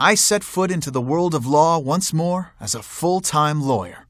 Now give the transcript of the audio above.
I set foot into the world of law once more as a full time lawyer.